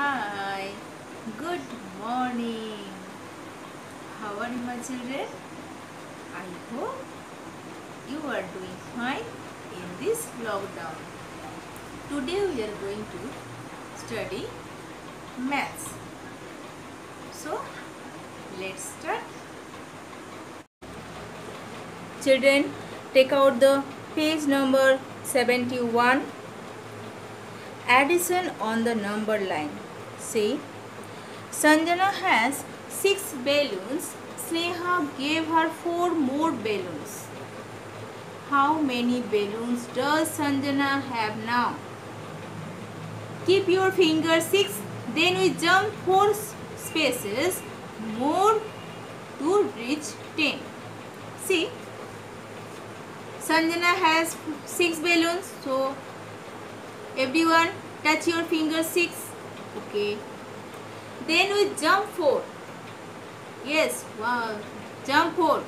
Hi, good morning. How are you, my children? I hope you are doing fine in this lockdown. Today we are going to study maths. So, let's start. Children, take out the page number 71 addition on the number line. See, Sanjana has six balloons. Sneha gave her four more balloons. How many balloons does Sanjana have now? Keep your finger six. Then we jump four spaces more to reach ten. See, Sanjana has six balloons. So everyone touch your finger 6 okay. Then we jump 4 yes wow jump 4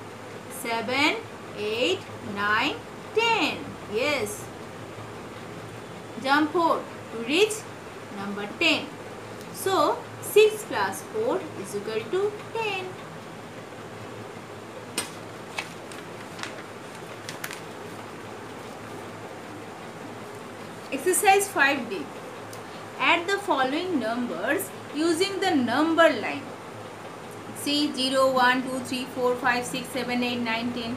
7 8 9 10 yes. Jump 4 to reach number 10 so 6 plus 4 is equal to 10 Exercise 5D. Add the following numbers using the number line. See 0, 1, 2, 3, 4, 5, 6, 7, 8, 9, 10.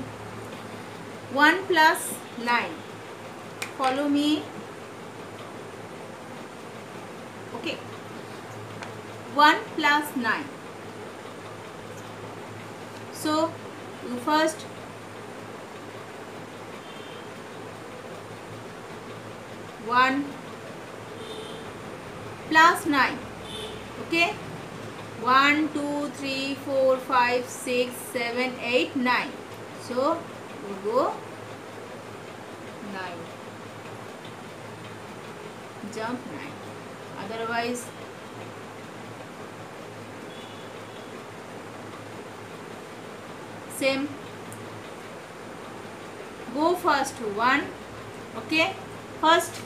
1 plus 9. Follow me. Okay. 1 plus 9. So, you first 1 plus 9 okay? 1 2 3 4 5 6 7 8 9 so we go 9 jump 9 otherwise same. Go first. 1 okay? First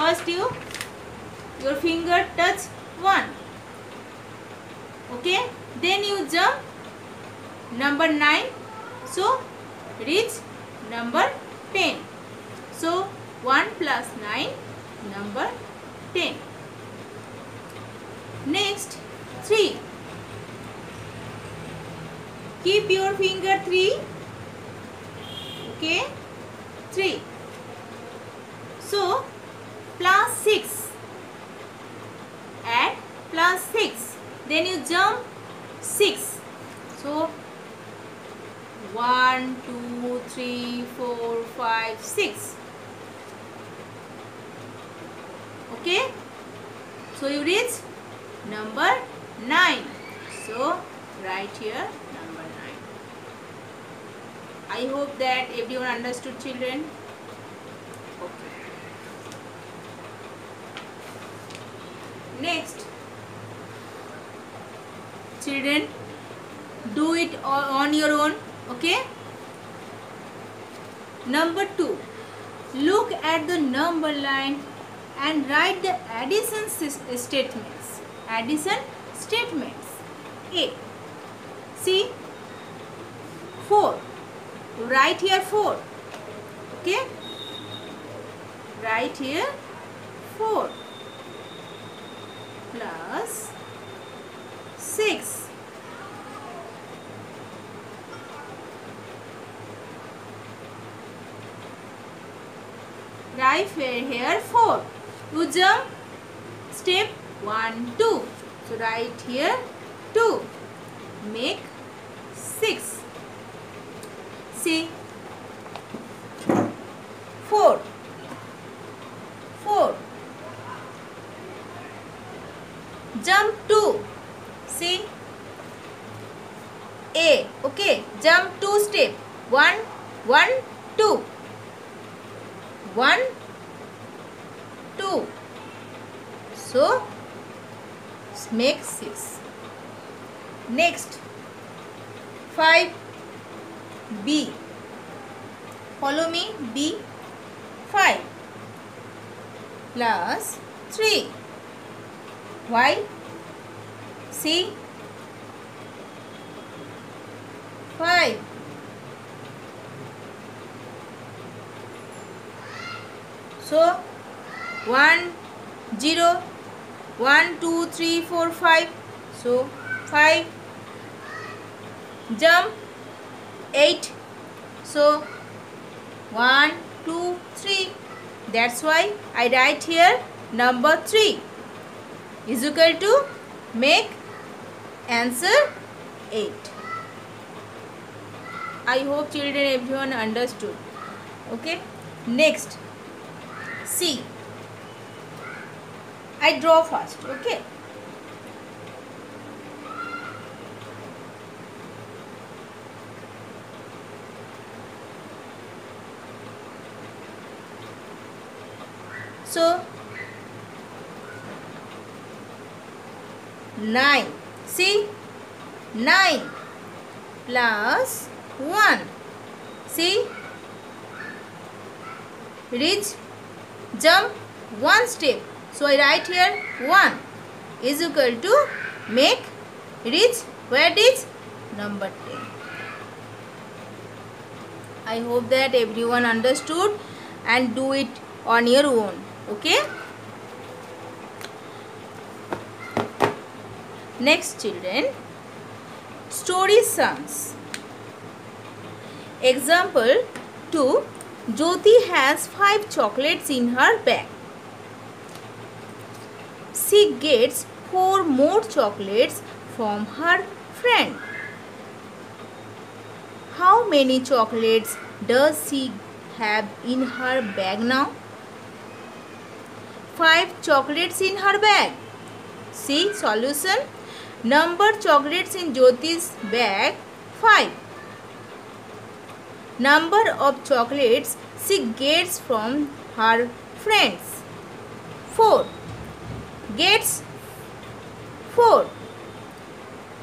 first you your finger touch one. Okay? Then you jump number 9 so reach number 10 so 1 plus 9 number 10 next 3 keep your finger 3 okay? 3 so plus 6 add plus 6 then you jump 6 so 1 2 3 4 5 6 okay? So you reach number 9 so write here number 9 i hope that everyone understood children next. Children do it on your own okay? Number 2 look at the number line and write the addition statements. Addition statements. A. See 4 write here 4 okay? Write here 4 plus 6 write here 4 you jump step 1 2 so write here 2 make 6 see 4 4 jump 2 see a okay jump 2 step 1 1 2 1 2 so make 6 next 5 b follow me b 5 plus 3. Why? See? 5. So, 1, 0, 1, 2, 3, 4, 5. So, 5. Jump 8. So, 1, 2, 3. That's why I write here number 3 is equal to make answer 8. I hope children everyone understood. Okay. Next. See. I draw first. Okay. So 9 see 9 plus 1 see reach jump one step so I write here 1 is equal to make reach where is number 10 I hope that everyone understood and do it on your own okay? Next children. Story sums. example 2 jyoti has 5 chocolates in her bag she gets 4 more chocolates from her friend how many chocolates does she have in her bag now 5 chocolates in her bag. See solution. Number chocolates in Jyoti's bag 5. Number of chocolates she gets from her friends 4. Gets 4.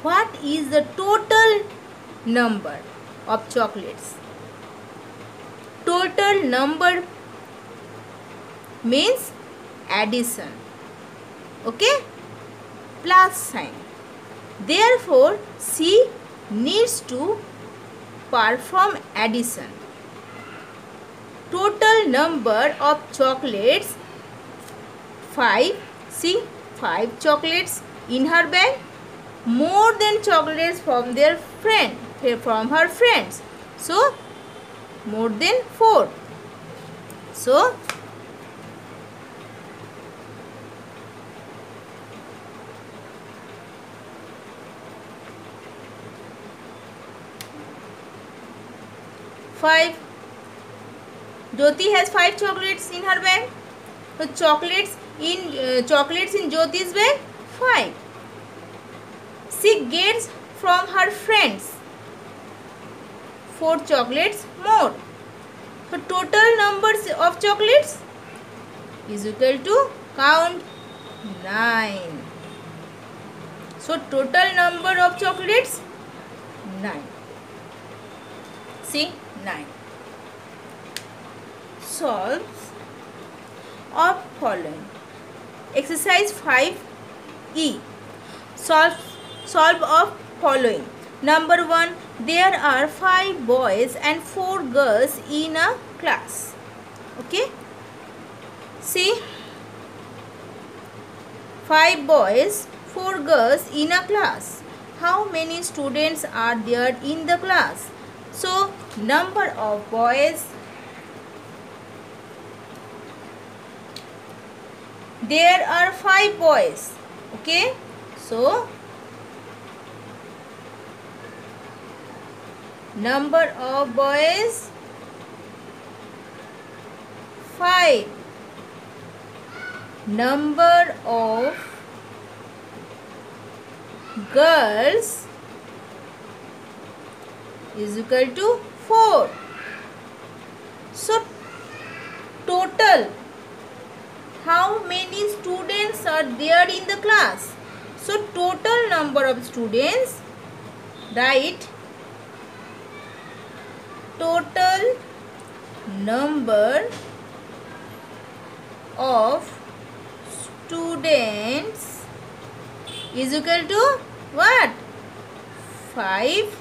What is the total number of chocolates? Total number means addition. Okay? Plus sign. Therefore she needs to perform addition. Total number of chocolates 5 see 5 chocolates in her bag more than chocolates from their friend from her friends so more than 4 so five. Jyoti has five chocolates in her bag. So chocolates in uh, chocolates in Jyoti's bag five. She gets from her friends four chocolates more. So total numbers of chocolates is equal to count nine. So total number of chocolates nine. See 9. Solves of following. Exercise 5E. Solve, solve of following. Number 1. There are 5 boys and 4 girls in a class. Okay. See. 5 boys, 4 girls in a class. How many students are there in the class? So, number of boys there are five boys. Okay? So number of boys five. Number of girls is equal to 4. So, total how many students are there in the class? So, total number of students right? total number of students is equal to what 5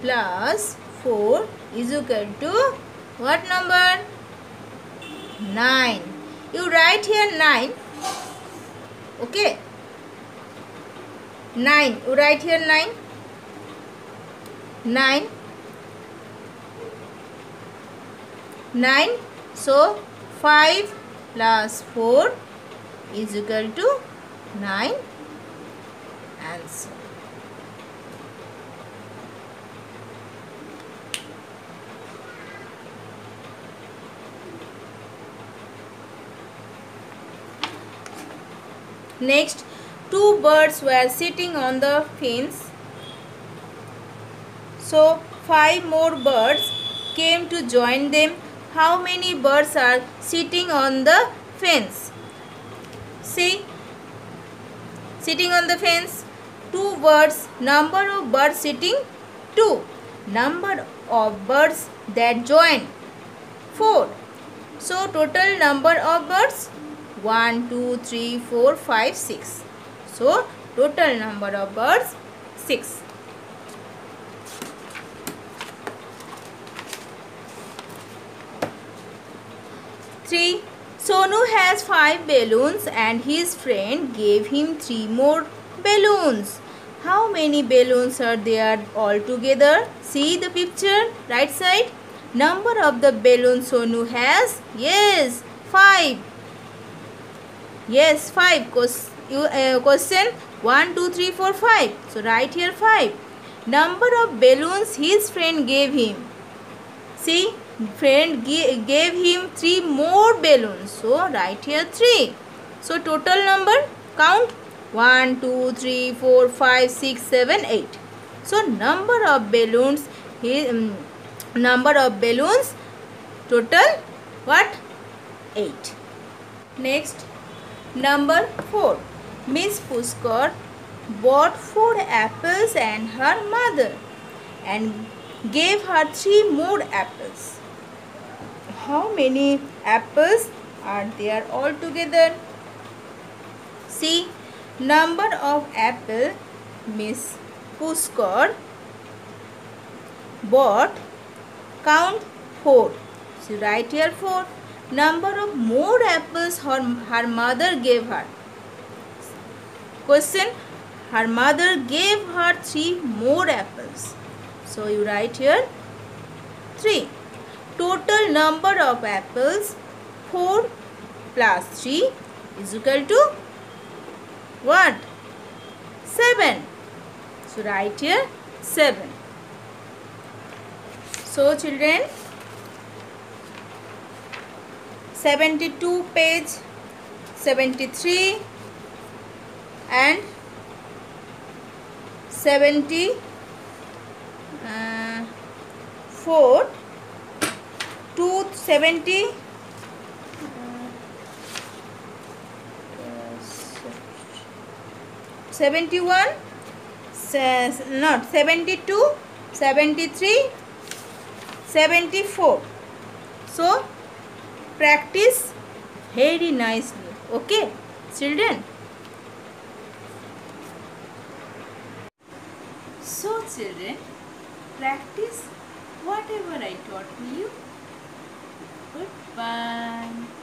plus 4 is equal to what number 9 you write here 9 okay? 9 you write here 9 9 9 so 5 plus 4 is equal to 9 answer Next, two birds were sitting on the fence. So, five more birds came to join them. How many birds are sitting on the fence? See, sitting on the fence. Two birds. Number of birds sitting? Two. Number of birds that join? Four. So, total number of birds? 1, 2, 3, 4, 5, 6. So, total number of birds 6. Three. Sonu has five balloons and his friend gave him three more balloons. How many balloons are there altogether? See the picture, right side. Number of the balloons Sonu has? Yes, five. Yes, 5. Uh, question 1, 2, 3, 4, 5. So, write here 5. Number of balloons his friend gave him. See, friend gave him 3 more balloons. So, write here 3. So, total number count 1, 2, 3, 4, 5, 6, 7, 8. So, number of balloons, his, um, number of balloons total what? 8. Next. Number 4. Miss Puskar bought four apples and her mother and gave her three more apples. How many apples are there altogether? See, number of apple Miss Puskar bought count 4. So write here 4 number of more apples her, her mother gave her. Question Her mother gave her three more apples. So you write here 3. Total number of apples 4 plus 3 is equal to what? 7. So write here 7. So children 72 page 73 and 70 uh, 4 270 71 not 72 73 74 so practice very nicely. Okay children? So children practice whatever i taught you. Goodbye